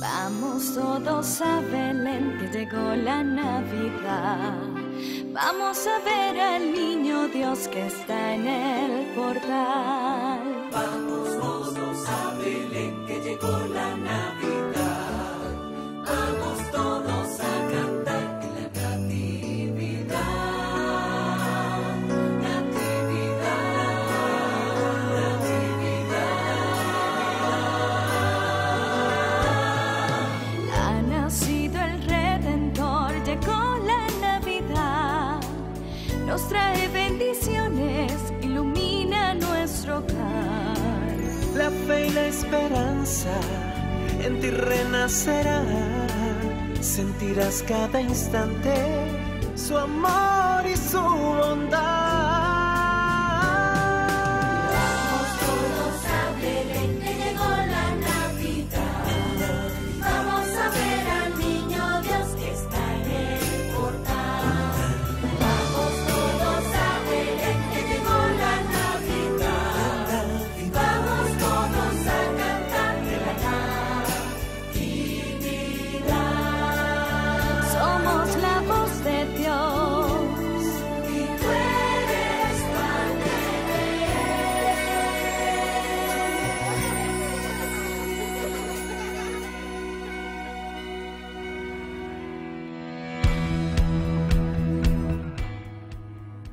Vamos todos a Belén que llegó la Navidad. Vamos a ver al niño Dios que está en el portal. Esperanza en ti renacerá. Sentirás cada instante su amor y su bondad.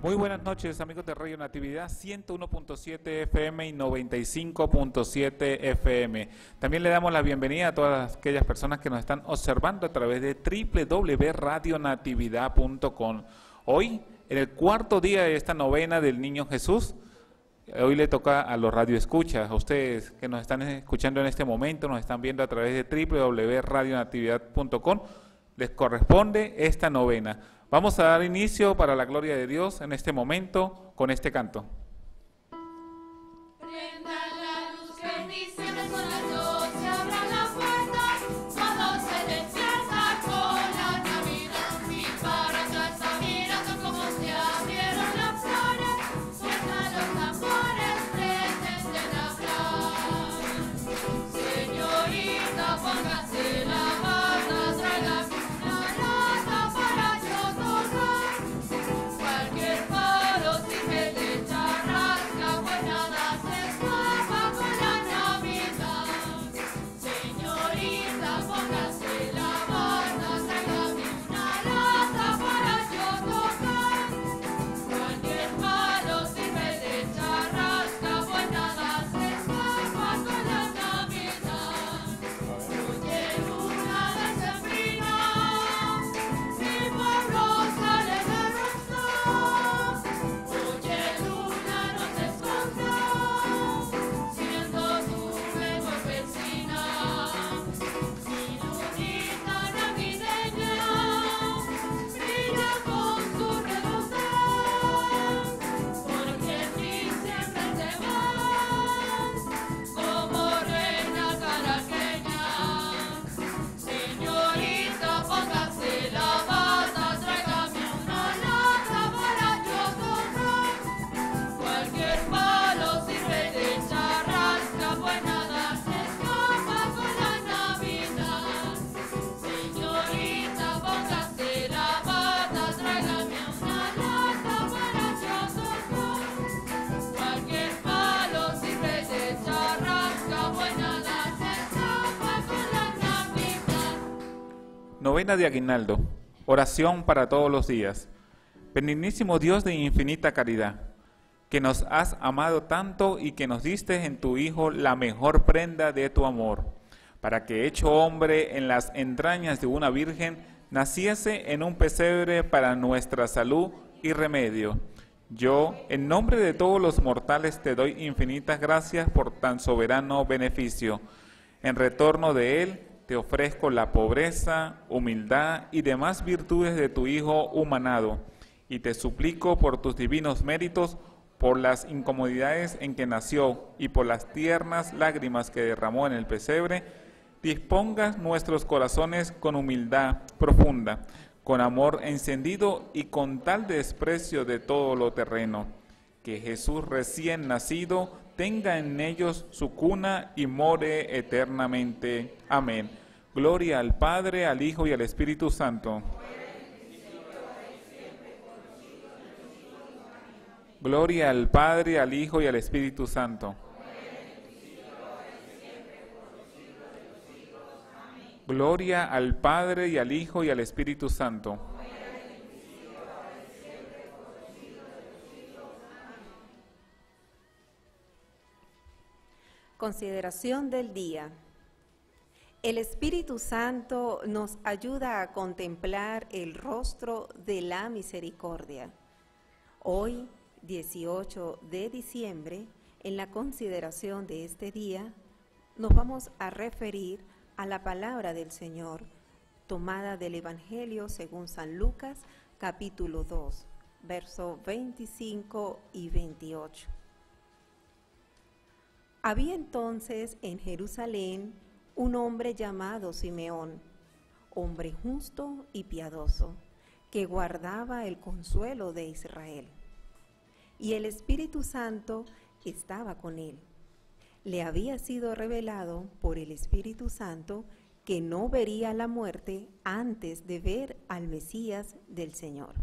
Muy buenas noches amigos de Radio Natividad 101.7 FM y 95.7 FM. También le damos la bienvenida a todas aquellas personas que nos están observando a través de www.radionatividad.com. Hoy, en el cuarto día de esta novena del Niño Jesús, hoy le toca a los radioescuchas, a ustedes que nos están escuchando en este momento, nos están viendo a través de www.radionatividad.com, les corresponde esta novena. Vamos a dar inicio para la gloria de Dios en este momento con este canto. De Aguinaldo. Oración para todos los días. Benignísimo Dios de infinita caridad, que nos has amado tanto y que nos diste en tu Hijo la mejor prenda de tu amor, para que hecho hombre en las entrañas de una virgen, naciese en un pesebre para nuestra salud y remedio. Yo, en nombre de todos los mortales, te doy infinitas gracias por tan soberano beneficio. En retorno de él, te ofrezco la pobreza, humildad y demás virtudes de tu Hijo humanado, y te suplico por tus divinos méritos, por las incomodidades en que nació y por las tiernas lágrimas que derramó en el pesebre, dispongas nuestros corazones con humildad profunda, con amor encendido y con tal desprecio de todo lo terreno, que Jesús recién nacido tenga en ellos su cuna y more eternamente. Amén. Gloria al Padre, al Hijo y al Espíritu Santo. Gloria al Padre, al Hijo y al Espíritu Santo. Gloria al Padre y al Hijo y al Espíritu Santo. Consideración del día. El Espíritu Santo nos ayuda a contemplar el rostro de la misericordia. Hoy, 18 de diciembre, en la consideración de este día, nos vamos a referir a la palabra del Señor tomada del Evangelio según San Lucas, capítulo 2, versos 25 y 28. Había entonces en Jerusalén un hombre llamado Simeón, hombre justo y piadoso, que guardaba el consuelo de Israel. Y el Espíritu Santo estaba con él. Le había sido revelado por el Espíritu Santo que no vería la muerte antes de ver al Mesías del Señor.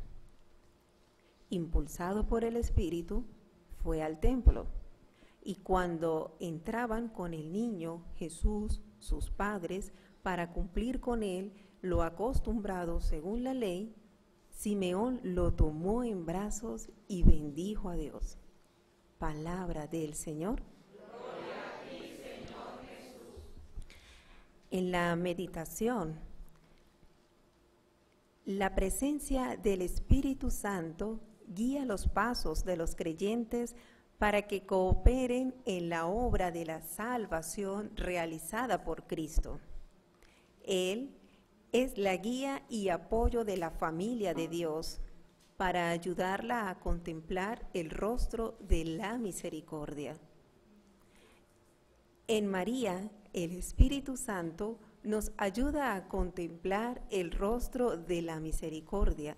Impulsado por el Espíritu, fue al templo y cuando entraban con el niño Jesús, sus padres, para cumplir con él lo acostumbrado según la ley, Simeón lo tomó en brazos y bendijo a Dios. Palabra del Señor. En la meditación, la presencia del Espíritu Santo guía los pasos de los creyentes para que cooperen en la obra de la salvación realizada por Cristo. Él es la guía y apoyo de la familia de Dios para ayudarla a contemplar el rostro de la misericordia. En María, el Espíritu Santo nos ayuda a contemplar el rostro de la misericordia,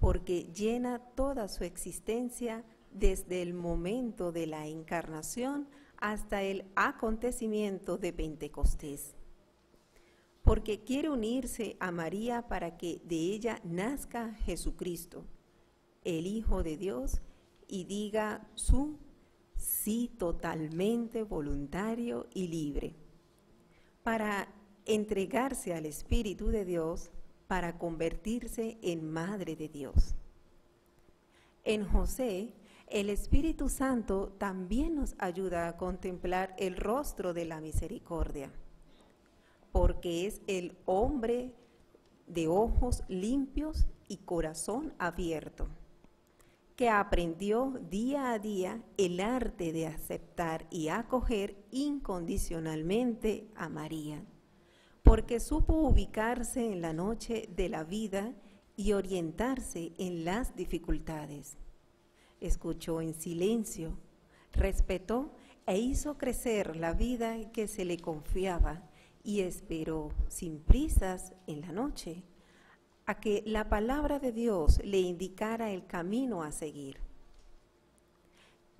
porque llena toda su existencia desde el momento de la encarnación hasta el acontecimiento de Pentecostés. Porque quiere unirse a María para que de ella nazca Jesucristo, el Hijo de Dios, y diga su sí totalmente voluntario y libre, para entregarse al Espíritu de Dios, para convertirse en Madre de Dios. En José, el Espíritu Santo también nos ayuda a contemplar el rostro de la misericordia, porque es el hombre de ojos limpios y corazón abierto que aprendió día a día el arte de aceptar y acoger incondicionalmente a María, porque supo ubicarse en la noche de la vida y orientarse en las dificultades. Escuchó en silencio, respetó e hizo crecer la vida que se le confiaba y esperó sin prisas en la noche a que la palabra de Dios le indicara el camino a seguir.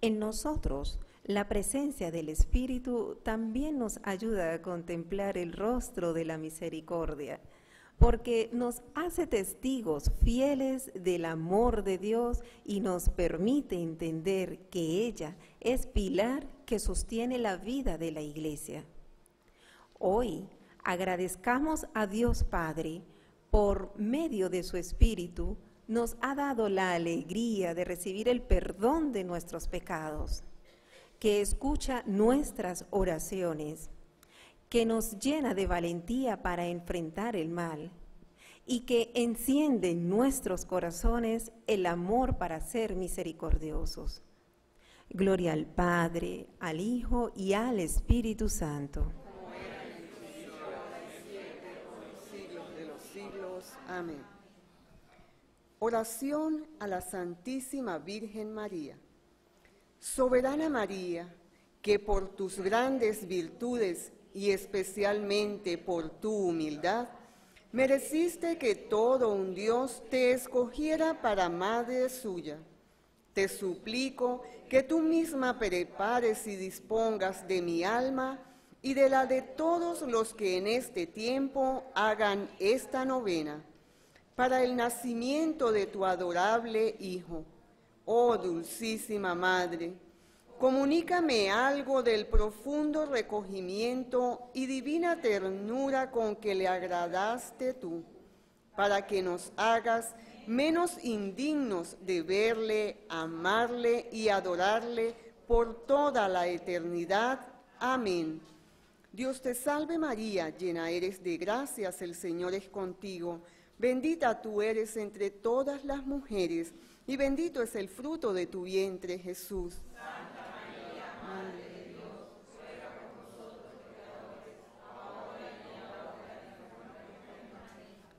En nosotros, la presencia del Espíritu también nos ayuda a contemplar el rostro de la misericordia, porque nos hace testigos fieles del amor de Dios y nos permite entender que ella es pilar que sostiene la vida de la iglesia. Hoy agradezcamos a Dios Padre por medio de su Espíritu, nos ha dado la alegría de recibir el perdón de nuestros pecados, que escucha nuestras oraciones, que nos llena de valentía para enfrentar el mal y que enciende en nuestros corazones el amor para ser misericordiosos. Gloria al Padre, al Hijo y al Espíritu Santo. siglos de los siglos. Amén. Oración a la Santísima Virgen María. Soberana María, que por tus grandes virtudes y especialmente por tu humildad, mereciste que todo un Dios te escogiera para madre suya. Te suplico que tú misma prepares y dispongas de mi alma y de la de todos los que en este tiempo hagan esta novena, para el nacimiento de tu adorable Hijo. Oh dulcísima Madre, comunícame algo del profundo recogimiento y divina ternura con que le agradaste tú, para que nos hagas menos indignos de verle, amarle y adorarle por toda la eternidad. Amén. Dios te salve María, llena eres de gracias, el Señor es contigo. Bendita tú eres entre todas las mujeres, y bendito es el fruto de tu vientre, Jesús.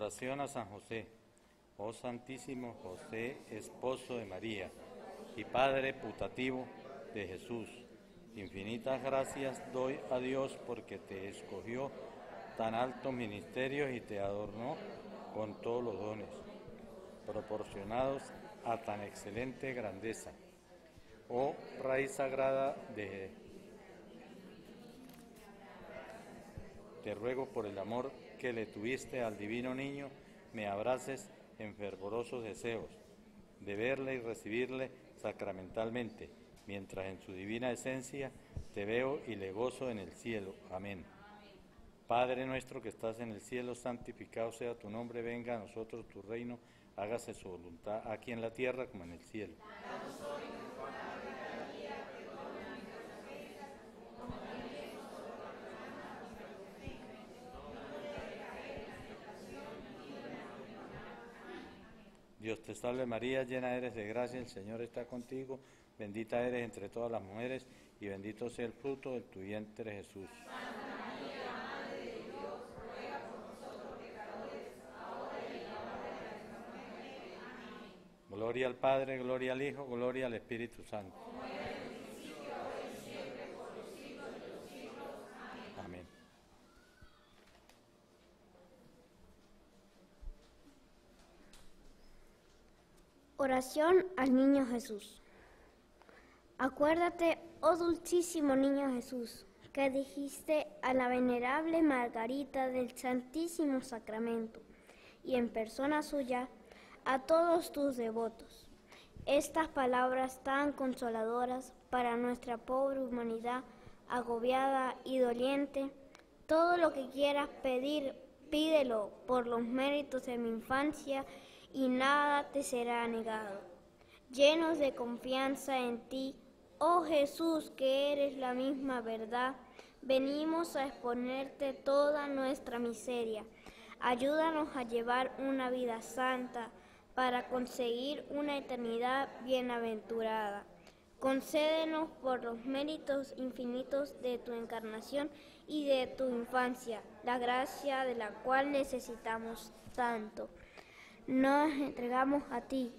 Oración a San José. Oh Santísimo José, esposo de María y Padre putativo de Jesús, infinitas gracias doy a Dios porque te escogió tan alto ministerio y te adornó con todos los dones, proporcionados a tan excelente grandeza. Oh raíz sagrada de... Te ruego por el amor que le tuviste al divino niño, me abraces en fervorosos deseos de verle y recibirle sacramentalmente, mientras en su divina esencia te veo y le gozo en el cielo. Amén. Padre nuestro que estás en el cielo, santificado sea tu nombre, venga a nosotros tu reino, hágase su voluntad aquí en la tierra como en el cielo. Dios te salve María, llena eres de gracia, el Señor está contigo, bendita eres entre todas las mujeres y bendito sea el fruto de tu vientre Jesús. Gloria al Padre, gloria al Hijo, gloria al Espíritu Santo. Amén. Oración al Niño Jesús. Acuérdate, oh dulcísimo Niño Jesús, que dijiste a la venerable Margarita del Santísimo Sacramento y en persona suya a todos tus devotos. Estas palabras tan consoladoras para nuestra pobre humanidad agobiada y doliente, todo lo que quieras pedir, pídelo por los méritos de mi infancia y nada te será negado. Llenos de confianza en ti, oh Jesús, que eres la misma verdad, venimos a exponerte toda nuestra miseria. Ayúdanos a llevar una vida santa para conseguir una eternidad bienaventurada. Concédenos por los méritos infinitos de tu encarnación y de tu infancia, la gracia de la cual necesitamos tanto. Nos entregamos a ti,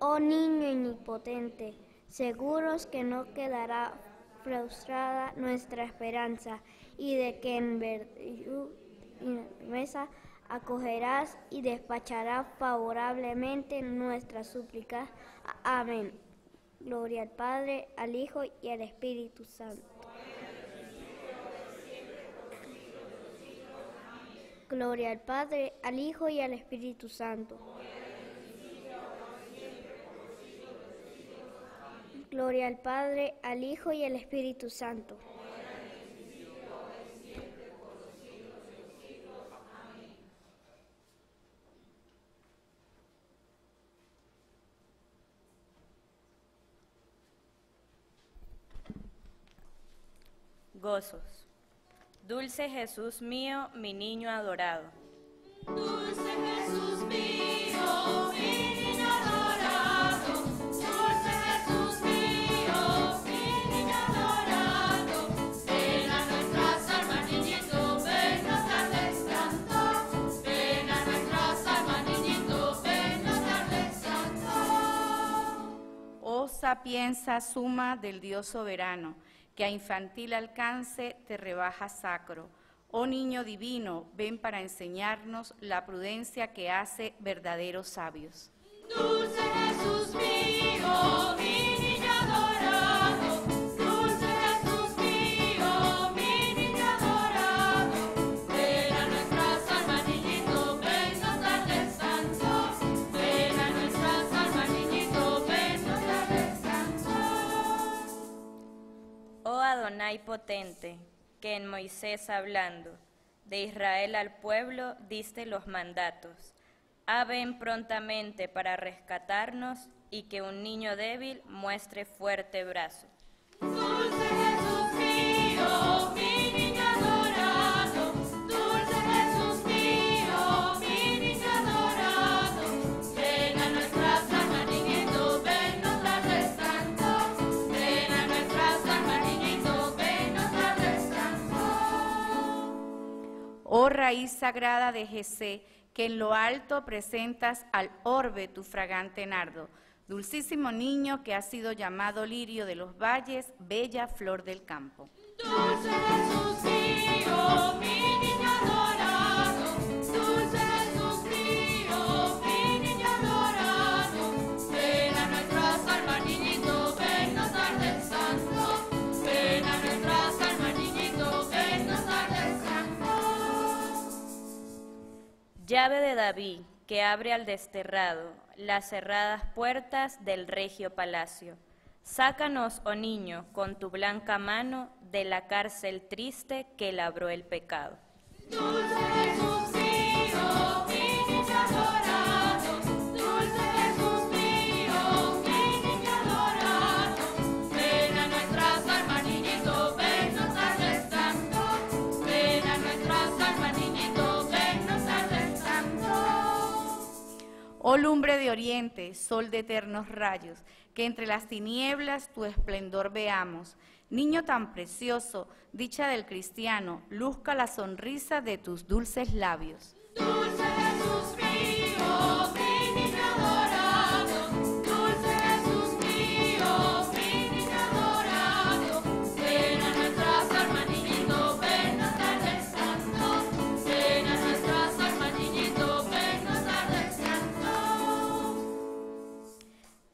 oh niño inipotente, seguros que no quedará frustrada nuestra esperanza y de que en mesa acogerás y despacharás favorablemente nuestras súplicas. Amén. Gloria al Padre, al Hijo y al Espíritu Santo. Gloria al Padre, al Hijo y al Espíritu Santo. Gloria al Padre, al Hijo y al Espíritu Santo. Gozos. Dulce Jesús mío, mi niño adorado. Dulce Jesús mío, mi niño adorado. Dulce Jesús mío, mi niño adorado. Ven a nuestras almas, niñito, ven nos darles santo. Ven a nuestras almas, niñito, ven nos darles santo. Oh sapienza suma del Dios soberano, que a infantil alcance te rebaja sacro. Oh niño divino, ven para enseñarnos la prudencia que hace verdaderos sabios. Dulce Jesús mío, Adonai potente, que en Moisés hablando, de Israel al pueblo diste los mandatos. Ah, ven prontamente para rescatarnos y que un niño débil muestre fuerte brazo. Oh raíz sagrada de Jesé, que en lo alto presentas al orbe tu fragante nardo. Dulcísimo niño que ha sido llamado lirio de los valles, bella flor del campo. Dulce Jesús Llave de David, que abre al desterrado las cerradas puertas del regio palacio. Sácanos, oh niño, con tu blanca mano de la cárcel triste que labró el pecado. Oh lumbre de oriente, sol de eternos rayos, que entre las tinieblas tu esplendor veamos. Niño tan precioso, dicha del cristiano, luzca la sonrisa de tus dulces labios. Dulce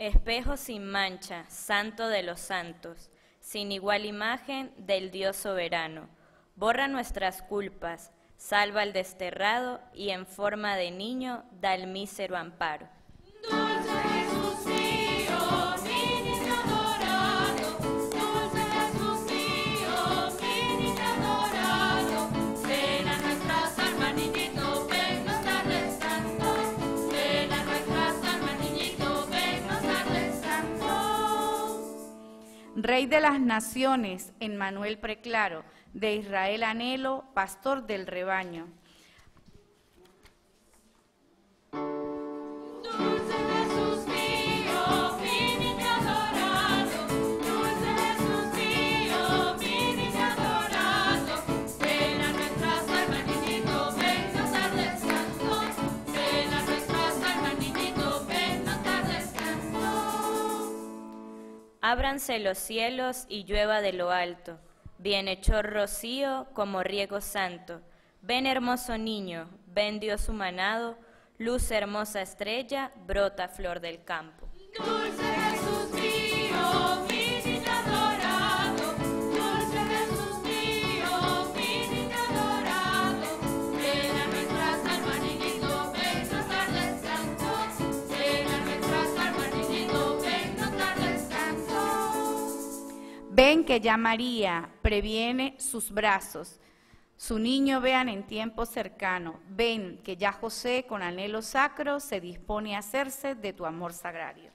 Espejo sin mancha, santo de los santos, sin igual imagen del Dios soberano. Borra nuestras culpas, salva al desterrado y en forma de niño da el mísero amparo. Rey de las naciones, Emmanuel Preclaro, de Israel anhelo, pastor del rebaño. Ábranse los cielos y llueva de lo alto, bienhechor rocío como riego santo. Ven hermoso niño, ven Dios humanado, luz hermosa estrella, brota flor del campo. Ven que ya María previene sus brazos, su niño vean en tiempo cercano. Ven que ya José con anhelo sacro se dispone a hacerse de tu amor sagrario.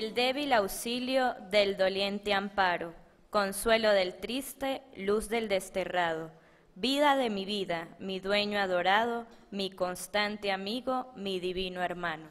Del débil auxilio, del doliente amparo, consuelo del triste, luz del desterrado, vida de mi vida, mi dueño adorado, mi constante amigo, mi divino hermano.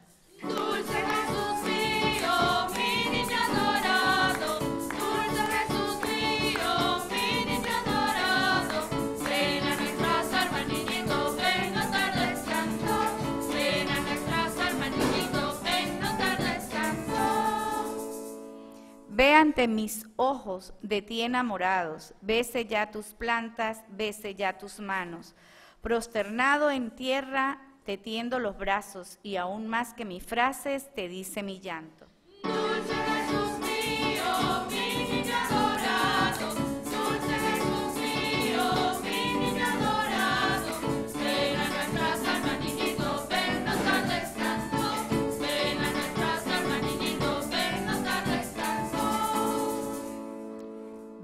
Ante mis ojos de ti enamorados, bese ya tus plantas, bese ya tus manos. Prosternado en tierra, te tiendo los brazos y aún más que mis frases te dice mi llanto.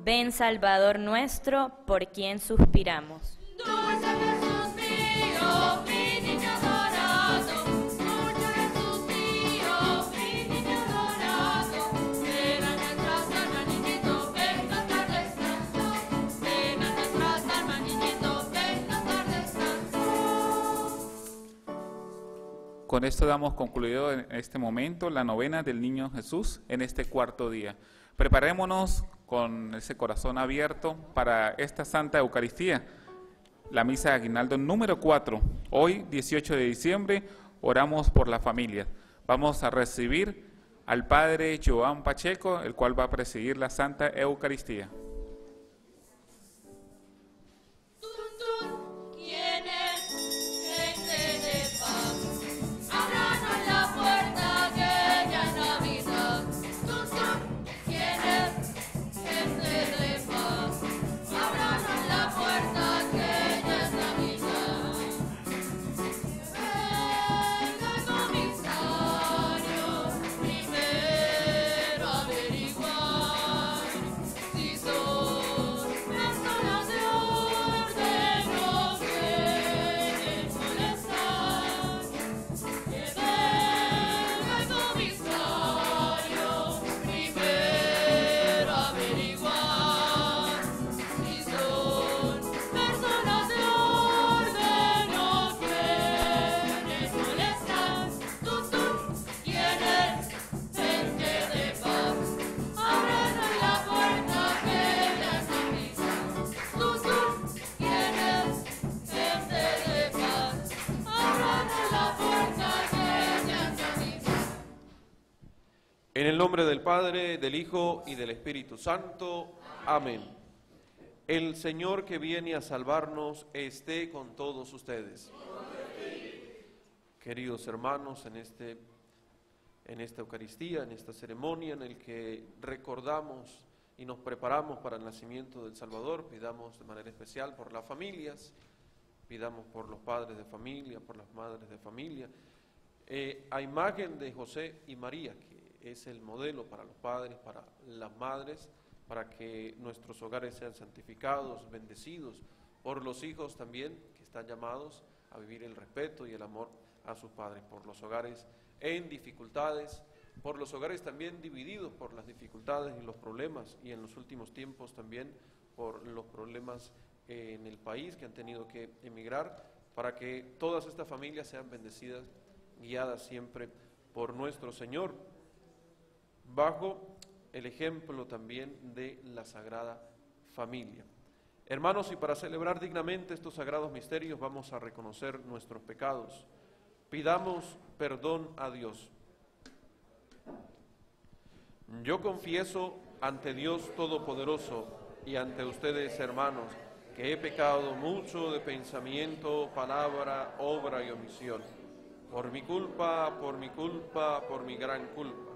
Ven Salvador nuestro, por quien suspiramos. Dulce Jesús mío, mi niño adorado, dulce Jesús mío, mi niño adorado, ven a nuestras almas, niñito, ven a darles santo, ven a nuestras almas, niñito, ven a darles santo. Con esto damos concluido en este momento la novena del Niño Jesús en este cuarto día. Preparémonos con ese corazón abierto para esta Santa Eucaristía, la misa de aguinaldo número 4. Hoy, 18 de diciembre, oramos por la familia. Vamos a recibir al Padre Joan Pacheco, el cual va a presidir la Santa Eucaristía. El nombre del Padre, del Hijo y del Espíritu Santo. Amén. El Señor que viene a salvarnos esté con todos ustedes. Queridos hermanos, en, este, en esta Eucaristía, en esta ceremonia en el que recordamos y nos preparamos para el nacimiento del Salvador, pidamos de manera especial por las familias, pidamos por los padres de familia, por las madres de familia, eh, a imagen de José y María, es el modelo para los padres, para las madres, para que nuestros hogares sean santificados, bendecidos, por los hijos también, que están llamados a vivir el respeto y el amor a sus padres, por los hogares en dificultades, por los hogares también divididos por las dificultades y los problemas, y en los últimos tiempos también por los problemas en el país que han tenido que emigrar, para que todas estas familias sean bendecidas, guiadas siempre por nuestro Señor, bajo el ejemplo también de la Sagrada Familia. Hermanos, y para celebrar dignamente estos sagrados misterios vamos a reconocer nuestros pecados. Pidamos perdón a Dios. Yo confieso ante Dios Todopoderoso y ante ustedes, hermanos, que he pecado mucho de pensamiento, palabra, obra y omisión. Por mi culpa, por mi culpa, por mi gran culpa.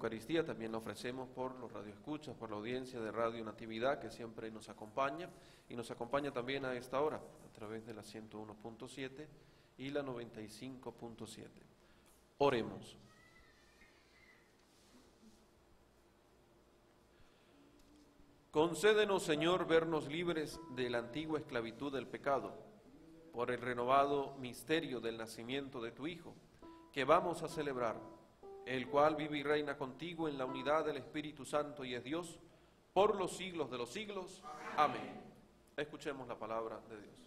Eucaristía también la ofrecemos por los radioescuchas, por la audiencia de Radio Natividad que siempre nos acompaña y nos acompaña también a esta hora a través de la 101.7 y la 95.7. Oremos. Concédenos, Señor, vernos libres de la antigua esclavitud del pecado, por el renovado misterio del nacimiento de tu Hijo, que vamos a celebrar, el cual vive y reina contigo en la unidad del Espíritu Santo y es Dios, por los siglos de los siglos. Amén. Escuchemos la palabra de Dios.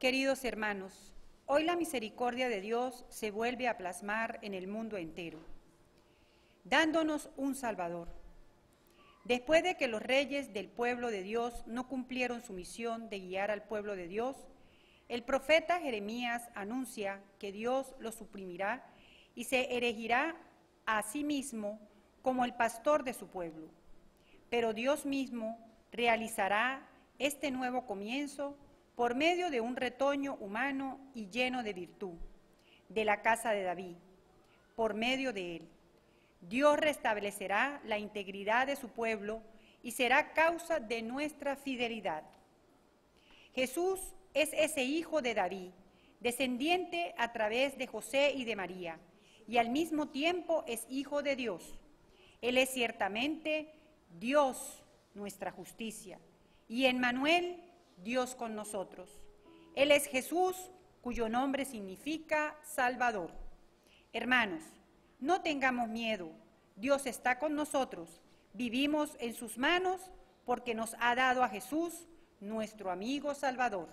Queridos hermanos, hoy la misericordia de Dios se vuelve a plasmar en el mundo entero, dándonos un Salvador. Después de que los reyes del pueblo de Dios no cumplieron su misión de guiar al pueblo de Dios, el profeta Jeremías anuncia que Dios los suprimirá y se erigirá a sí mismo como el pastor de su pueblo. Pero Dios mismo realizará este nuevo comienzo por medio de un retoño humano y lleno de virtud, de la casa de David, por medio de él. Dios restablecerá la integridad de su pueblo y será causa de nuestra fidelidad. Jesús es ese hijo de David, descendiente a través de José y de María, y al mismo tiempo es hijo de Dios. Él es ciertamente Dios, nuestra justicia, y en Manuel, Dios con nosotros. Él es Jesús, cuyo nombre significa Salvador. Hermanos, no tengamos miedo, Dios está con nosotros, vivimos en sus manos porque nos ha dado a Jesús, nuestro amigo Salvador.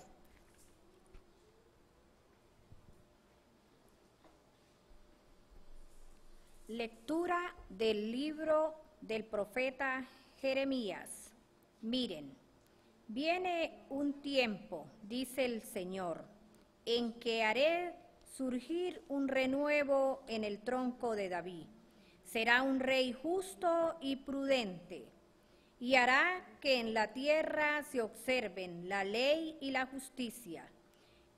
Lectura del libro del profeta Jeremías. Miren, viene un tiempo, dice el Señor, en que haré surgir un renuevo en el tronco de David. Será un rey justo y prudente, y hará que en la tierra se observen la ley y la justicia.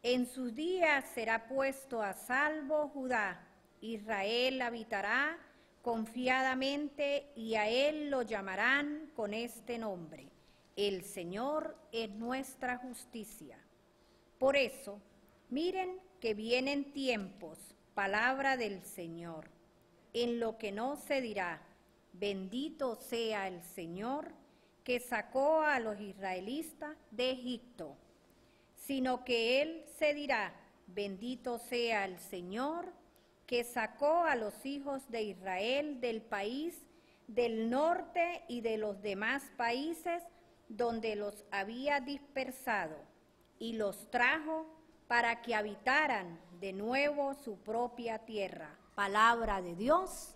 En sus días será puesto a salvo Judá, Israel habitará confiadamente y a él lo llamarán con este nombre. El Señor es nuestra justicia. Por eso, miren que vienen tiempos, palabra del Señor, en lo que no se dirá, bendito sea el Señor que sacó a los israelitas de Egipto, sino que él se dirá, bendito sea el Señor que sacó a los hijos de Israel del país del norte y de los demás países donde los había dispersado y los trajo para que habitaran de nuevo su propia tierra. Palabra de Dios.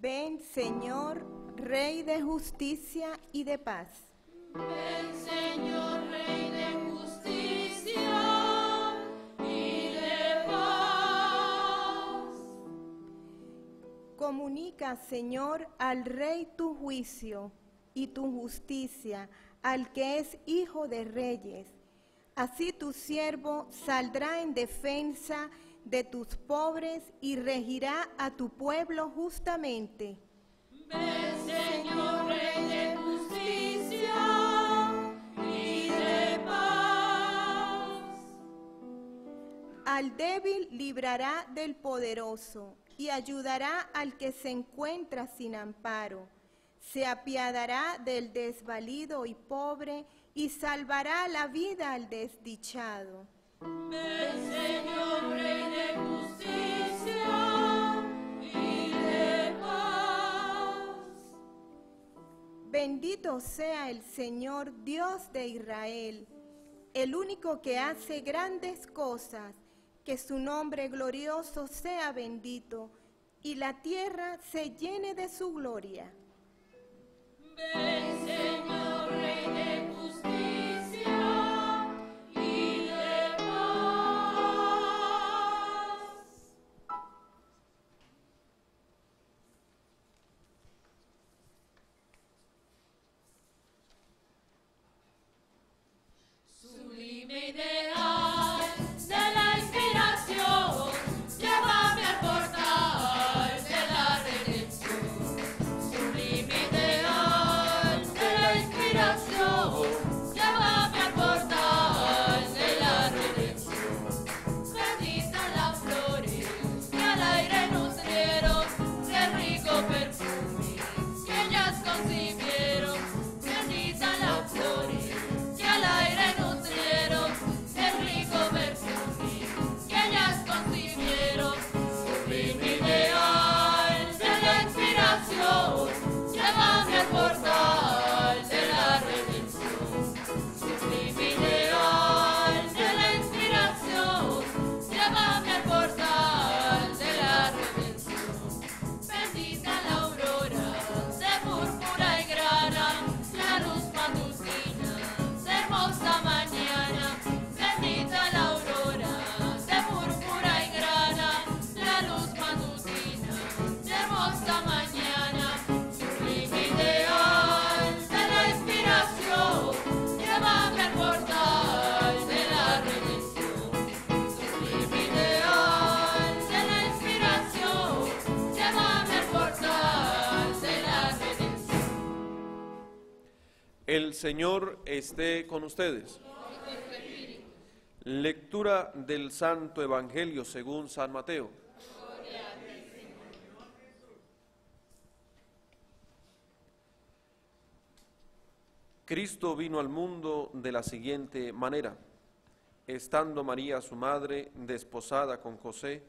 Ven, Señor, Rey de justicia y de paz. Ven, Señor, Comunica, Señor, al Rey tu juicio y tu justicia, al que es Hijo de Reyes. Así tu siervo saldrá en defensa de tus pobres y regirá a tu pueblo justamente. Ven, Señor, Rey de justicia y de paz. Al débil librará del poderoso y ayudará al que se encuentra sin amparo. Se apiadará del desvalido y pobre y salvará la vida al desdichado. Ven, Señor, Rey de justicia y de paz. Bendito sea el Señor Dios de Israel, el único que hace grandes cosas, que su nombre glorioso sea bendito y la tierra se llene de su gloria. Ven, Señor, Señor esté con ustedes. Lectura del Santo Evangelio según San Mateo. Cristo vino al mundo de la siguiente manera. Estando María su madre desposada con José,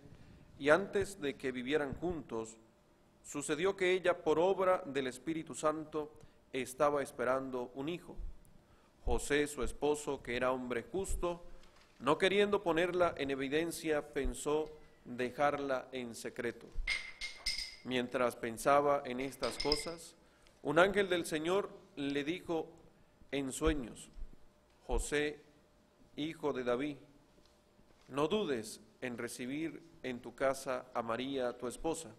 y antes de que vivieran juntos, sucedió que ella, por obra del Espíritu Santo, estaba esperando un hijo. José, su esposo, que era hombre justo, no queriendo ponerla en evidencia, pensó dejarla en secreto. Mientras pensaba en estas cosas, un ángel del Señor le dijo en sueños, José, hijo de David, no dudes en recibir en tu casa a María, tu esposa,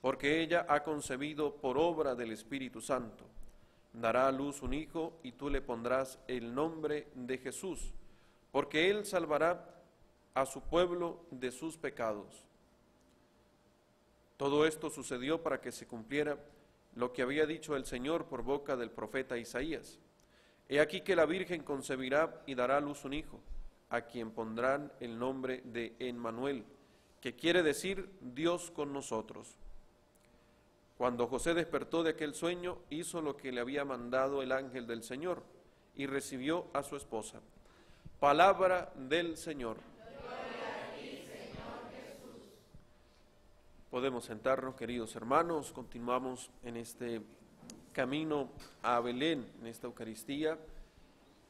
porque ella ha concebido por obra del Espíritu Santo. Dará a luz un hijo y tú le pondrás el nombre de Jesús, porque él salvará a su pueblo de sus pecados. Todo esto sucedió para que se cumpliera lo que había dicho el Señor por boca del profeta Isaías. He aquí que la Virgen concebirá y dará a luz un hijo, a quien pondrán el nombre de Emmanuel, que quiere decir Dios con nosotros. Cuando José despertó de aquel sueño, hizo lo que le había mandado el ángel del Señor y recibió a su esposa. Palabra del Señor. Podemos sentarnos, queridos hermanos, continuamos en este camino a Belén, en esta Eucaristía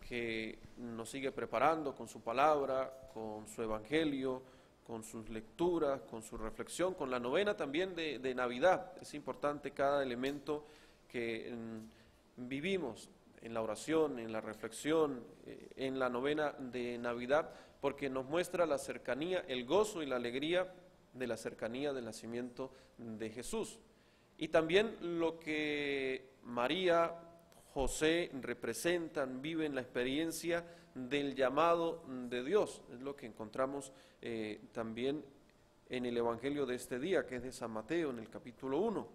que nos sigue preparando con su palabra, con su evangelio, con sus lecturas, con su reflexión, con la novena también de, Navidad. Es importante cada elemento que mm, vivimos en la oración, en la reflexión, eh, en la novena de Navidad, porque nos muestra la cercanía, el gozo y la alegría de la cercanía del nacimiento de Jesús. Y también lo que María, José representan, viven la experiencia del llamado de Dios. Es lo que encontramos eh, también en el Evangelio de este día, que es de San Mateo, en el capítulo 1,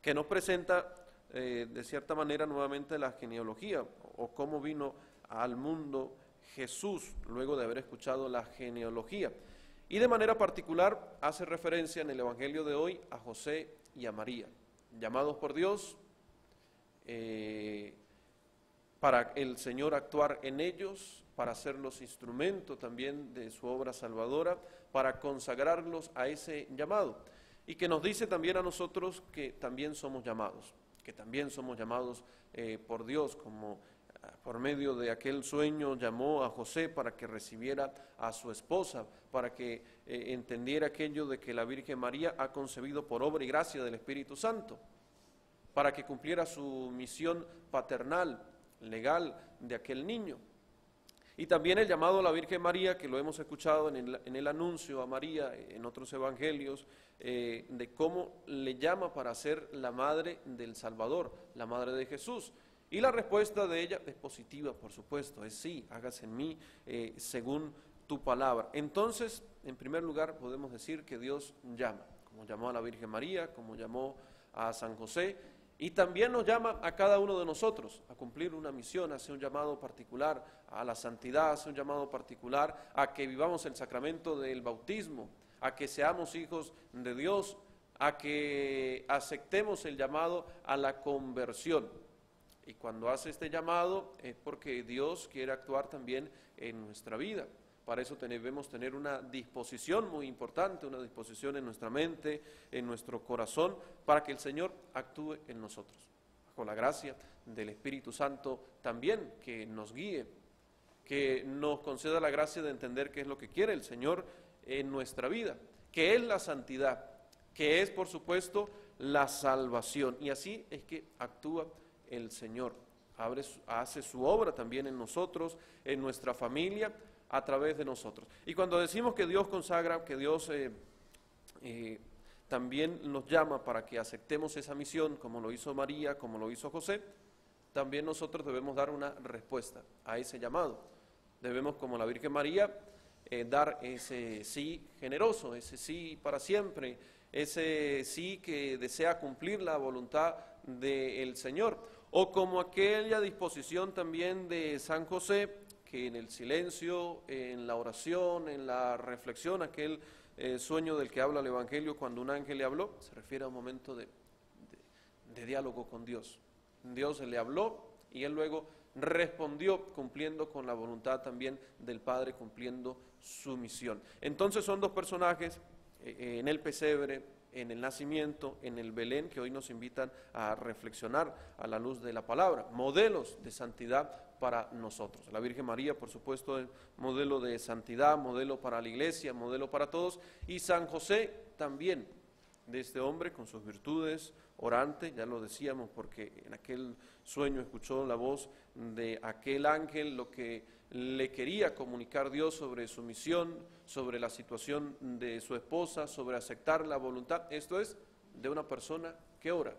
que nos presenta eh, de cierta manera nuevamente la genealogía o cómo vino al mundo Jesús luego de haber escuchado la genealogía. Y de manera particular hace referencia en el Evangelio de hoy a José y a María, llamados por Dios eh, para el Señor actuar en ellos, para hacerlos instrumento también de su obra salvadora, para consagrarlos a ese llamado. Y que nos dice también a nosotros que también somos llamados, que también somos llamados eh, por Dios como por medio de aquel sueño llamó a José para que recibiera a su esposa, para que eh, entendiera aquello de que la Virgen María ha concebido por obra y gracia del Espíritu Santo, para que cumpliera su misión paternal, legal de aquel niño. Y también el llamado a la Virgen María, que lo hemos escuchado en el, anuncio a María, en otros evangelios, eh, de cómo le llama para ser la madre del Salvador, la madre de Jesús. Y la respuesta de ella es positiva, por supuesto, es sí, hágase en mí eh, según tu palabra. Entonces, en primer lugar, podemos decir que Dios llama, como llamó a la Virgen María, como llamó a San José, y también nos llama a cada uno de nosotros a cumplir una misión, hace un llamado particular a la santidad, hace un llamado particular a que vivamos el sacramento del bautismo, a que seamos hijos de Dios, a que aceptemos el llamado a la conversión. Y cuando hace este llamado es porque Dios quiere actuar también en nuestra vida. Para eso debemos tener una disposición muy importante, una disposición en nuestra mente, en nuestro corazón, para que el Señor actúe en nosotros. Con la gracia del Espíritu Santo también que nos guíe, que nos conceda la gracia de entender qué es lo que quiere el Señor en nuestra vida, que es la santidad, que es por supuesto la salvación. Y así es que actúa el Señor. hace su obra también en nosotros, en nuestra familia, a través de nosotros. Y cuando decimos que Dios consagra, que Dios eh, eh, también nos llama para que aceptemos esa misión, como lo hizo María, como lo hizo José, también nosotros debemos dar una respuesta a ese llamado. Debemos, como la Virgen María, eh, dar ese sí generoso, ese sí para siempre, ese sí que desea cumplir la voluntad del Señor. O como aquella disposición también de San José, en el silencio, en la oración, en la reflexión, aquel eh, sueño del que habla el Evangelio cuando un ángel le habló, se refiere a un momento de, de diálogo con Dios. Dios le habló y él luego respondió cumpliendo con la voluntad también del Padre, cumpliendo su misión. Entonces son dos personajes eh, eh, en el pesebre, en el nacimiento, en el Belén, que hoy nos invitan a reflexionar a la luz de la palabra, modelos de santidad para nosotros. La Virgen María, por supuesto, es modelo de santidad, modelo para la iglesia, modelo para todos, y San José también, de este hombre con sus virtudes, orante, ya lo decíamos, porque en aquel sueño escuchó la voz de aquel ángel, lo que le quería comunicar Dios sobre su misión, sobre la situación de su esposa, sobre aceptar la voluntad. Esto es de una persona que ora,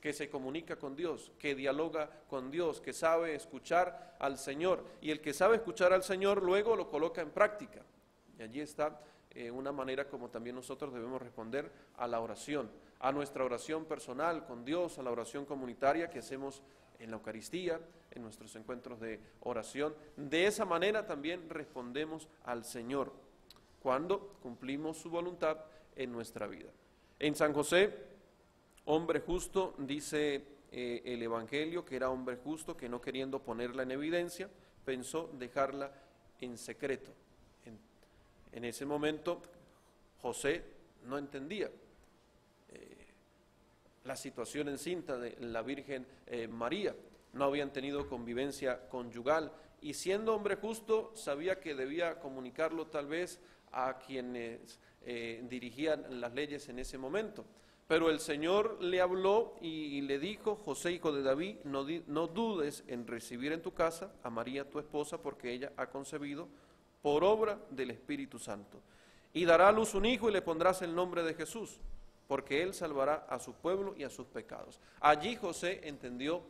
que se comunica con Dios, que dialoga con Dios, que sabe escuchar al Señor. Y el que sabe escuchar al Señor luego lo coloca en práctica. Y allí está eh, una manera como también nosotros debemos responder a la oración, a nuestra oración personal con Dios, a la oración comunitaria que hacemos en la Eucaristía, en nuestros encuentros de oración. De esa manera también respondemos al Señor cuando cumplimos su voluntad en nuestra vida. En San José, hombre justo, dice eh, el Evangelio que era hombre justo, que no queriendo ponerla en evidencia, pensó dejarla en secreto. En, ese momento, José no entendía la situación encinta de la Virgen eh, María. No habían tenido convivencia conyugal y siendo hombre justo sabía que debía comunicarlo tal vez a quienes eh, dirigían las leyes en ese momento. Pero el Señor le habló y, le dijo, José, hijo de David, no, no dudes en recibir en tu casa a María tu esposa, porque ella ha concebido por obra del Espíritu Santo. Y dará a luz un hijo y le pondrás el nombre de Jesús, porque él salvará a su pueblo y a sus pecados. Allí José entendió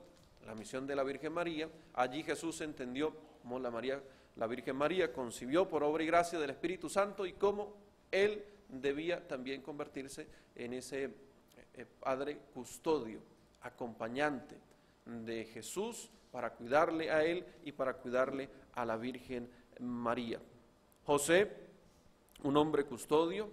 la misión de la Virgen María, allí Jesús entendió cómo la, María, la Virgen María concibió por obra y gracia del Espíritu Santo y cómo él debía también convertirse en ese eh, padre custodio, acompañante de Jesús para cuidarle a él y para cuidarle a la Virgen María. José, un hombre custodio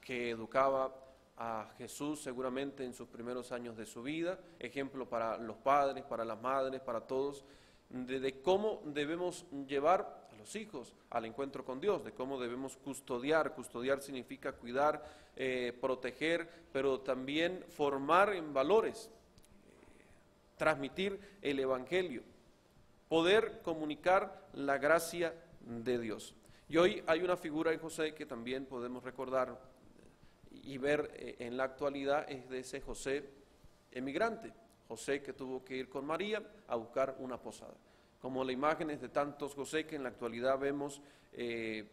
que educaba a Jesús seguramente en sus primeros años de su vida, ejemplo para los padres, para las madres, para todos, de, cómo debemos llevar a los hijos al encuentro con Dios, de cómo debemos custodiar. Custodiar significa cuidar, eh, proteger, pero también formar en valores, eh, transmitir el Evangelio, poder comunicar la gracia de Dios. Y hoy hay una figura en José que también podemos recordar y ver eh, en la actualidad es de ese José emigrante, José que tuvo que ir con María a buscar una posada. Como la imagen es de tantos José que en la actualidad vemos eh,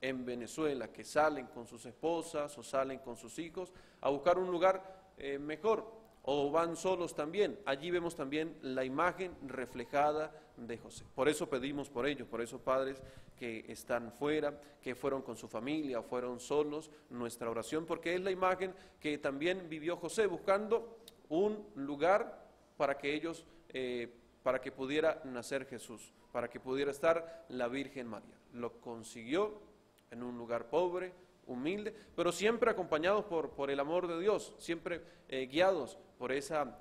en Venezuela, que salen con sus esposas o salen con sus hijos a buscar un lugar eh, mejor, o van solos también. Allí vemos también la imagen reflejada de José. Por eso pedimos por ellos, por esos padres que están fuera, que fueron con su familia o fueron solos, nuestra oración, porque es la imagen que también vivió José buscando un lugar para que ellos, eh, para que pudiera nacer Jesús, para que pudiera estar la Virgen María. Lo consiguió en un lugar pobre, humilde, pero siempre acompañados por, por el amor de Dios, siempre eh, guiados por esa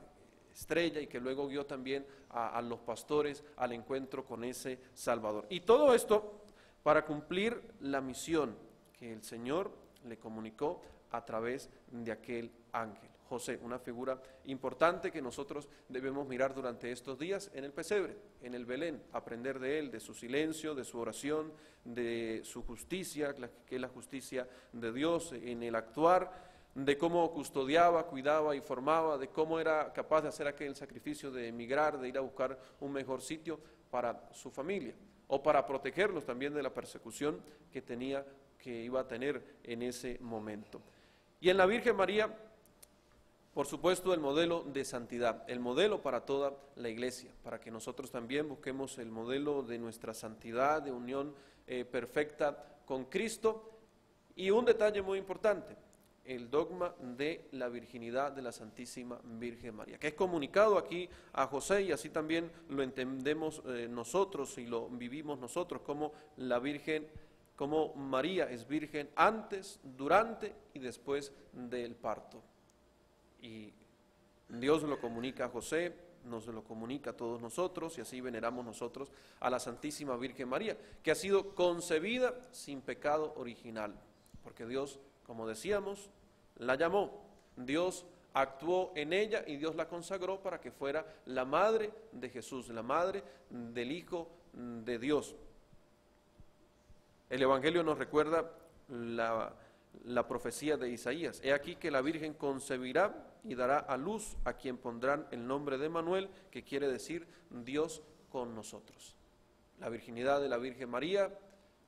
estrella y que luego guió también a, los pastores al encuentro con ese Salvador. Y todo esto para cumplir la misión que el Señor le comunicó a través de aquel ángel. José, una figura importante que nosotros debemos mirar durante estos días en el pesebre, en el Belén, aprender de él, de su silencio, de su oración, de su justicia, que es la justicia de Dios, en el actuar, de cómo custodiaba, cuidaba y formaba, de cómo era capaz de hacer aquel sacrificio de emigrar, de ir a buscar un mejor sitio para su familia, o para protegerlos también de la persecución que tenía, que iba a tener en ese momento. Y en la Virgen María, por supuesto, el modelo de santidad, el modelo para toda la iglesia, para que nosotros también busquemos el modelo de nuestra santidad, de unión eh, perfecta con Cristo. Y un detalle muy importante, el dogma de la virginidad de la Santísima Virgen María, que es comunicado aquí a José y así también lo entendemos eh, nosotros y lo vivimos nosotros, como la Virgen, como María es virgen antes, durante y después del parto. Y Dios lo comunica a José, nos lo comunica a todos nosotros y así veneramos nosotros a la Santísima Virgen María, que ha sido concebida sin pecado original, porque Dios, como decíamos, la llamó, Dios actuó en ella y Dios la consagró para que fuera la madre de Jesús, la madre del Hijo de Dios. El Evangelio nos recuerda la la profecía de Isaías. He aquí que la Virgen concebirá y dará a luz a quien pondrán el nombre de Manuel, que quiere decir Dios con nosotros. La virginidad de la Virgen María,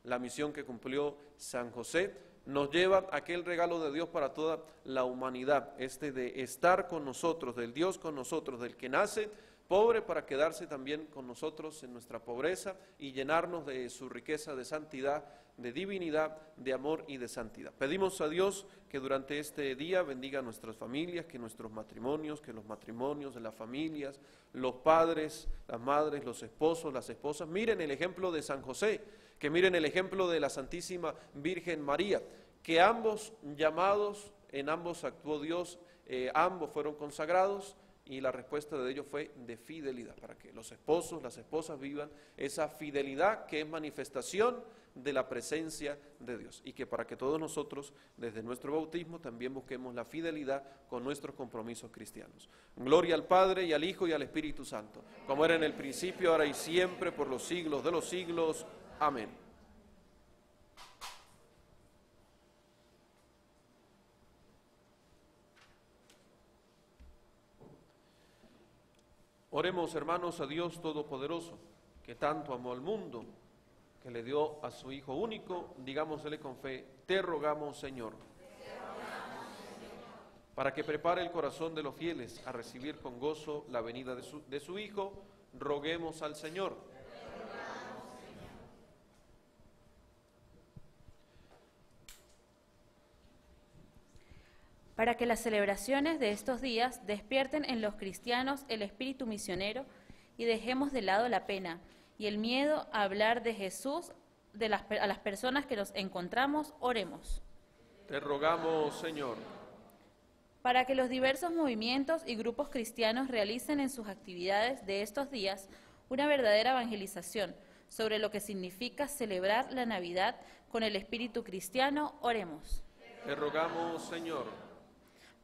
la misión que cumplió San José, nos lleva aquel regalo de Dios para toda la humanidad, este de estar con nosotros, del Dios con nosotros, del que nace pobre para quedarse también con nosotros en nuestra pobreza y llenarnos de su riqueza de santidad, de divinidad, de amor y de santidad. Pedimos a Dios que durante este día bendiga a nuestras familias, que nuestros matrimonios, que los matrimonios de las familias, los padres, las madres, los esposos, las esposas, miren el ejemplo de San José, que miren el ejemplo de la Santísima Virgen María, que ambos llamados, en ambos actuó Dios, eh, ambos fueron consagrados, y la respuesta de ellos fue de fidelidad, para que los esposos, las esposas vivan esa fidelidad que es manifestación de la presencia de Dios y que para que todos nosotros desde nuestro bautismo también busquemos la fidelidad con nuestros compromisos cristianos. Gloria al Padre y al Hijo y al Espíritu Santo, como era en el principio, ahora y siempre, por los siglos de los siglos. Amén. Oremos, hermanos, a Dios Todopoderoso, que tanto amó al mundo, que le dio a su Hijo único, digámosle con fe, te rogamos, Señor, para que prepare el corazón de los fieles a recibir con gozo la venida de su, de su Hijo, roguemos al Señor. Para que las celebraciones de estos días despierten en los cristianos el espíritu misionero y dejemos de lado la pena y el miedo a hablar de Jesús de las, a las personas que nos encontramos, oremos. Te rogamos, Señor. Para que los diversos movimientos y grupos cristianos realicen en sus actividades de estos días una verdadera evangelización sobre lo que significa celebrar la Navidad con el espíritu cristiano, oremos. Te rogamos, Señor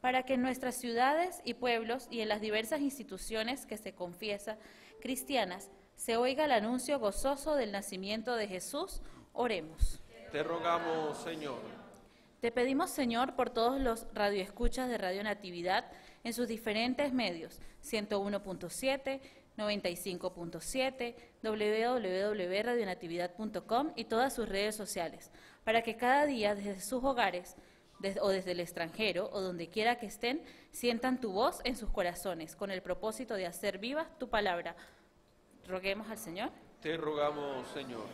para que en nuestras ciudades y pueblos y en las diversas instituciones que se confiesa cristianas se oiga el anuncio gozoso del nacimiento de Jesús, oremos. Te rogamos, Señor. Te pedimos, Señor, por todos los radioescuchas de Radio Natividad en sus diferentes medios, 101.7, 95.7, www.radionatividad.com y todas sus redes sociales, para que cada día desde sus hogares o desde el extranjero o donde quiera que estén, sientan tu voz en sus corazones con el propósito de hacer viva tu palabra. Roguemos al Señor. Te rogamos, Señor.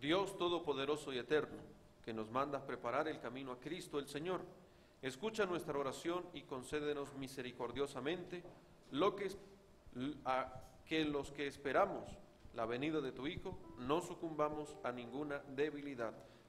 Dios Todopoderoso y Eterno, que nos mandas preparar el camino a Cristo el Señor, escucha nuestra oración y concédenos misericordiosamente lo que, a, que los que esperamos la venida de tu Hijo no sucumbamos a ninguna debilidad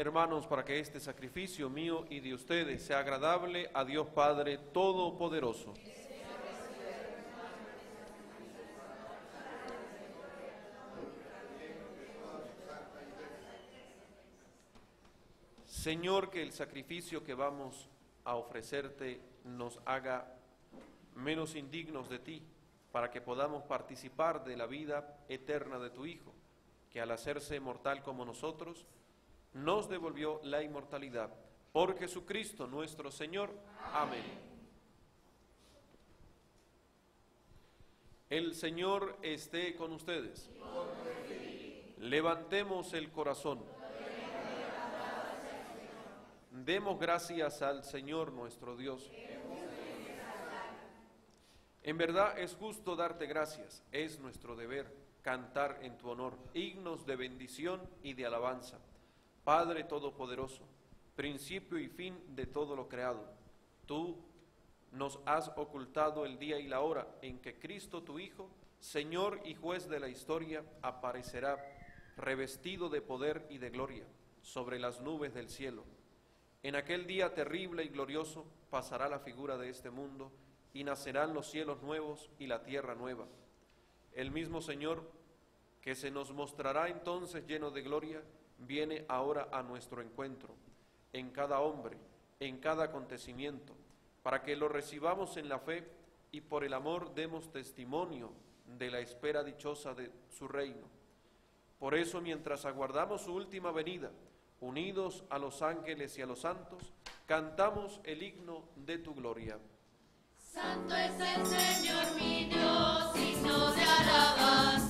Hermanos, para que este sacrificio mío y de ustedes sea agradable a Dios Padre Todopoderoso. Señor, que el sacrificio que vamos a ofrecerte nos haga menos indignos de ti, para que podamos participar de la vida eterna de tu Hijo, que al hacerse mortal como nosotros, nos devolvió la inmortalidad. Por Jesucristo nuestro Señor. Amén. El Señor esté con ustedes. Levantemos el corazón. Demos gracias al Señor nuestro Dios. En verdad es justo darte gracias, es nuestro deber cantar en tu honor, himnos de bendición y de alabanza. Padre Todopoderoso, principio y fin de todo lo creado, tú nos has ocultado el día y la hora en que Cristo tu Hijo, Señor y juez de la historia, aparecerá revestido de poder y de gloria sobre las nubes del cielo. En aquel día terrible y glorioso pasará la figura de este mundo y nacerán los cielos nuevos y la tierra nueva. El mismo Señor que se nos mostrará entonces lleno de gloria, viene ahora a nuestro encuentro, en cada hombre, en cada acontecimiento, para que lo recibamos en la fe y por el amor demos testimonio de la espera dichosa de su reino. Por eso, mientras aguardamos su última venida, unidos a los ángeles y a los santos, cantamos el himno de tu gloria. Santo es el Señor mi Dios, signo de alabanza.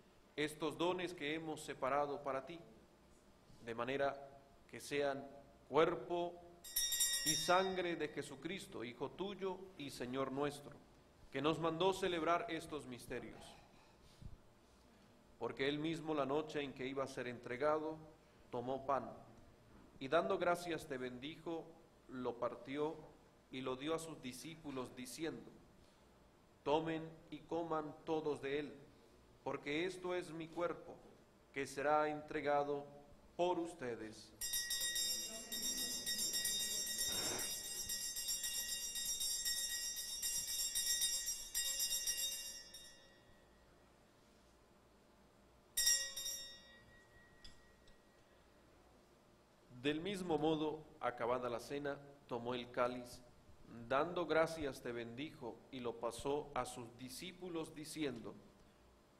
estos dones que hemos separado para ti, de manera que sean cuerpo y sangre de Jesucristo, Hijo tuyo y Señor nuestro, que nos mandó celebrar estos misterios. Porque él mismo la noche en que iba a ser entregado, tomó pan y dando gracias te bendijo, lo partió y lo dio a sus discípulos diciendo, tomen y coman todos de él, porque esto es mi cuerpo, que será entregado por ustedes. Del mismo modo, acabada la cena, tomó el cáliz, dando gracias te bendijo y lo pasó a sus discípulos diciendo,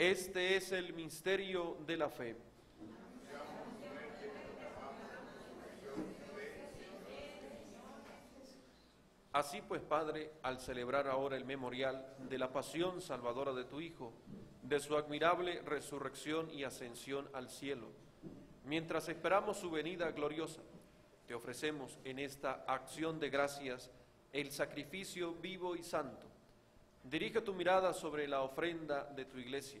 Este es el misterio de la fe. Así pues, Padre, al celebrar ahora el memorial de la pasión salvadora de tu Hijo, de su admirable resurrección y ascensión al cielo, mientras esperamos su venida gloriosa, te ofrecemos en esta acción de gracias el sacrificio vivo y santo. Dirige tu mirada sobre la ofrenda de tu iglesia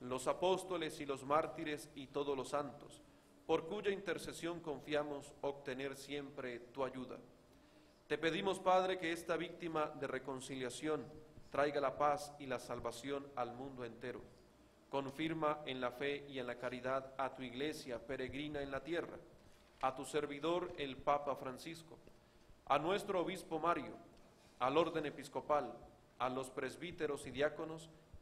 los apóstoles y los mártires y todos los santos, por cuya intercesión confiamos obtener siempre tu ayuda. Te pedimos, Padre, que esta víctima de reconciliación traiga la paz y la salvación al mundo entero. Confirma en la fe y en la caridad a tu iglesia peregrina en la tierra, a tu servidor el Papa Francisco, a nuestro obispo Mario, al orden episcopal, a los presbíteros y diáconos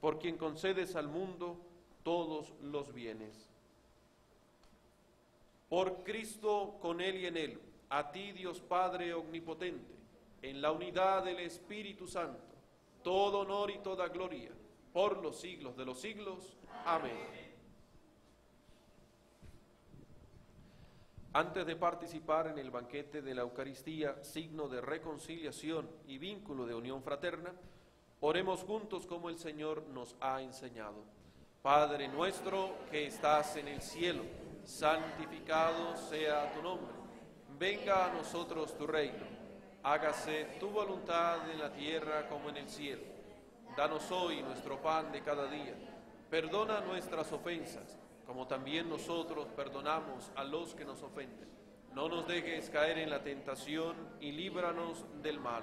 por quien concedes al mundo todos los bienes. Por Cristo, con Él y en Él, a ti, Dios Padre Omnipotente, en la unidad del Espíritu Santo, todo honor y toda gloria, por los siglos de los siglos. Amén. Antes de participar en el banquete de la Eucaristía, signo de reconciliación y vínculo de unión fraterna, oremos juntos como el Señor nos ha enseñado. Padre nuestro que estás en el cielo, santificado sea tu nombre. Venga a nosotros tu reino hágase tu voluntad en la tierra como en el cielo. Danos hoy nuestro pan de cada día. Perdona nuestras ofensas, como también nosotros perdonamos a los que nos ofenden. No nos dejes caer en la tentación y líbranos del mal.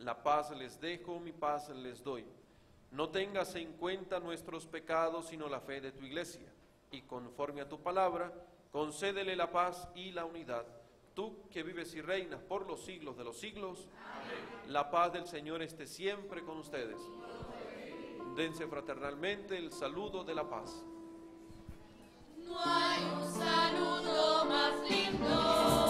la paz les dejo, mi paz les doy. No tengas en cuenta nuestros pecados, sino la fe de tu iglesia y conforme a tu palabra, concédele la paz y la unidad. Tú que vives y reinas por los siglos de los siglos, la paz del Señor esté siempre con ustedes. Dense fraternalmente el saludo de la paz. No hay un saludo más lindo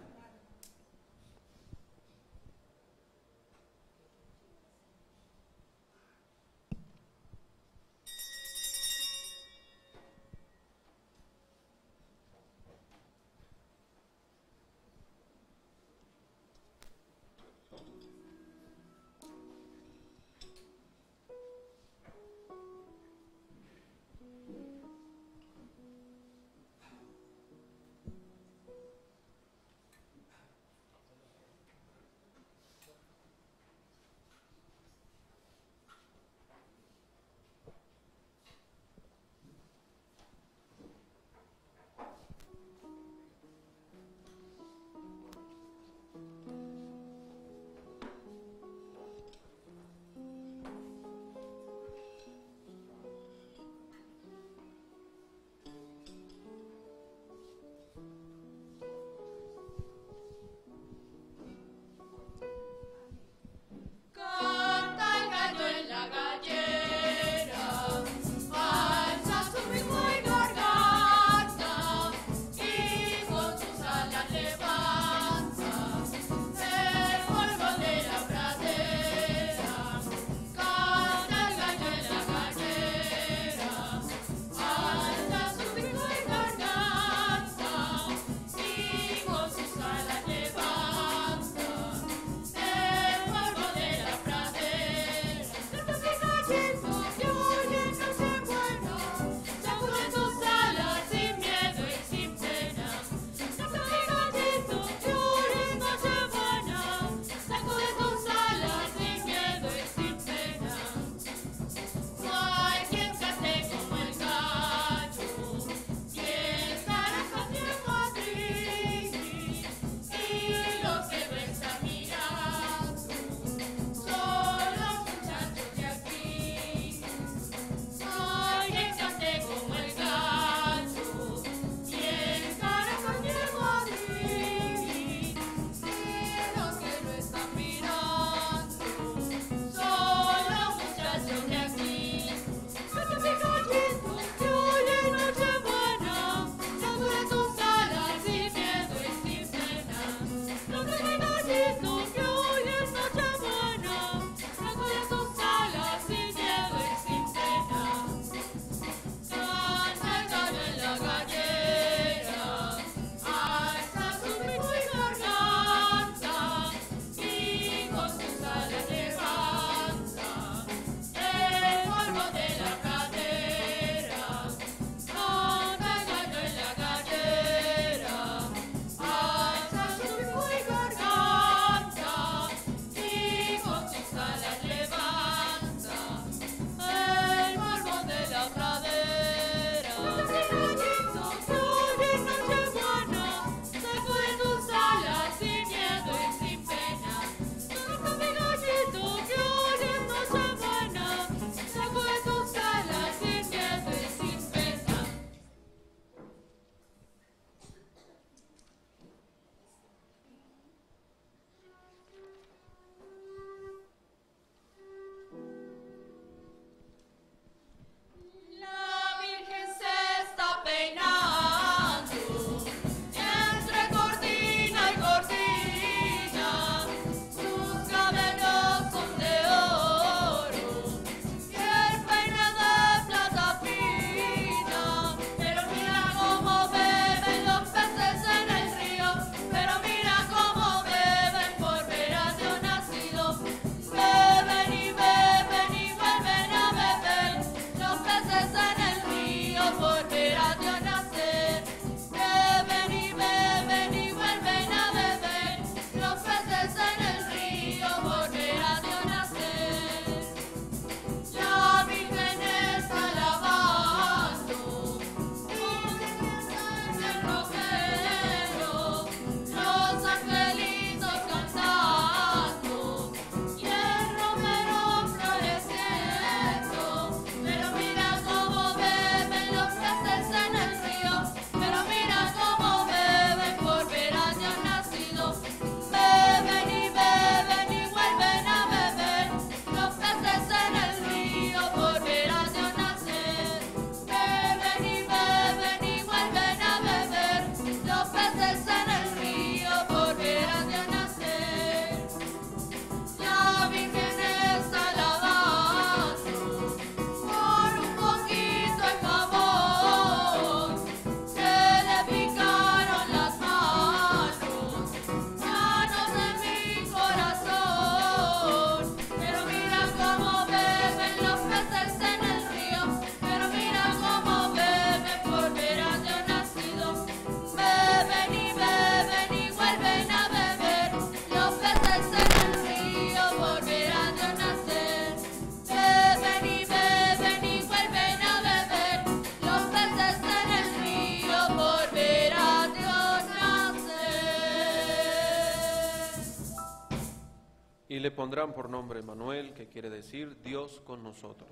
Por nombre Manuel, que quiere decir Dios con nosotros.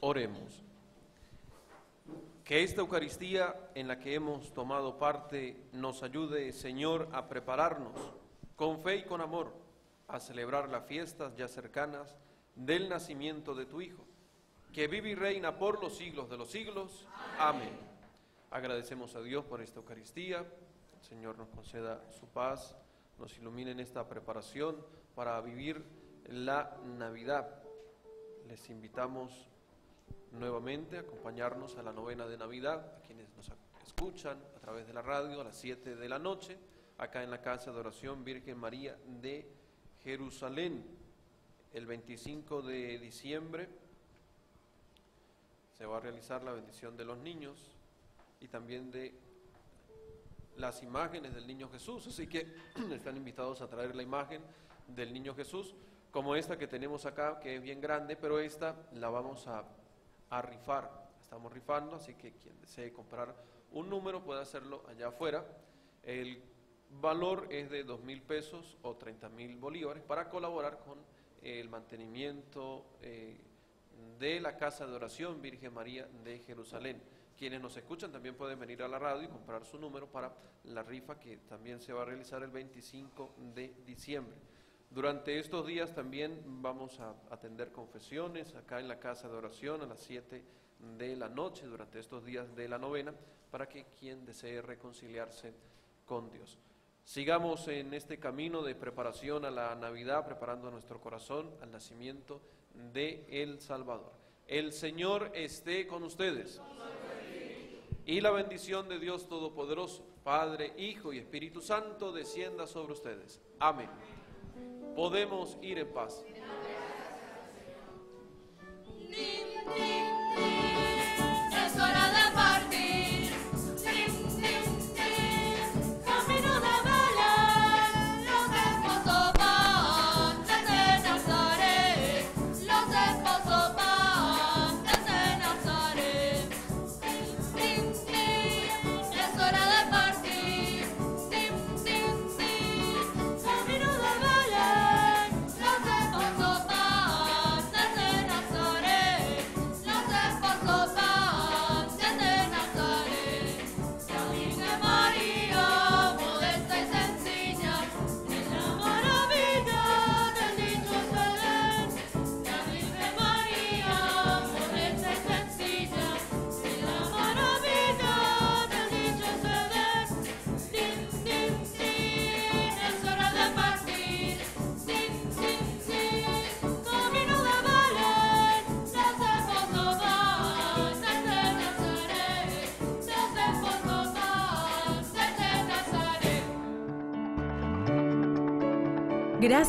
Oremos. Que esta Eucaristía en la que hemos tomado parte nos ayude, Señor, a prepararnos con fe y con amor a celebrar las fiestas ya cercanas del nacimiento de tu Hijo, que vive y reina por los siglos de los siglos. Amén. Agradecemos a Dios por esta Eucaristía. Señor nos conceda su paz, nos ilumine en esta preparación para vivir la Navidad. Les invitamos nuevamente a acompañarnos a la novena de Navidad, a quienes nos escuchan a través de la radio a las 7 de la noche, acá en la Casa de Oración Virgen María de Jerusalén. El 25 de diciembre se va a realizar la bendición de los niños y también de las imágenes del niño Jesús. Así que están invitados a traer la imagen del niño Jesús, como esta que tenemos acá, que es bien grande, pero esta la vamos a, rifar. Estamos rifando, así que quien desee comprar un número puede hacerlo allá afuera. El valor es de dos mil pesos o 30 mil bolívares para colaborar con el mantenimiento eh, de la Casa de Oración Virgen María de Jerusalén. Quienes nos escuchan también pueden venir a la radio y comprar su número para la rifa que también se va a realizar el 25 de diciembre. Durante estos días también vamos a atender confesiones acá en la Casa de Oración a las 7 de la noche durante estos días de la novena para que quien desee reconciliarse con Dios. Sigamos en este camino de preparación a la Navidad, preparando nuestro corazón al nacimiento de El Salvador. El Señor esté con ustedes. Y la bendición de Dios Todopoderoso, Padre, Hijo y Espíritu Santo, descienda sobre ustedes. Amén. Podemos ir en paz.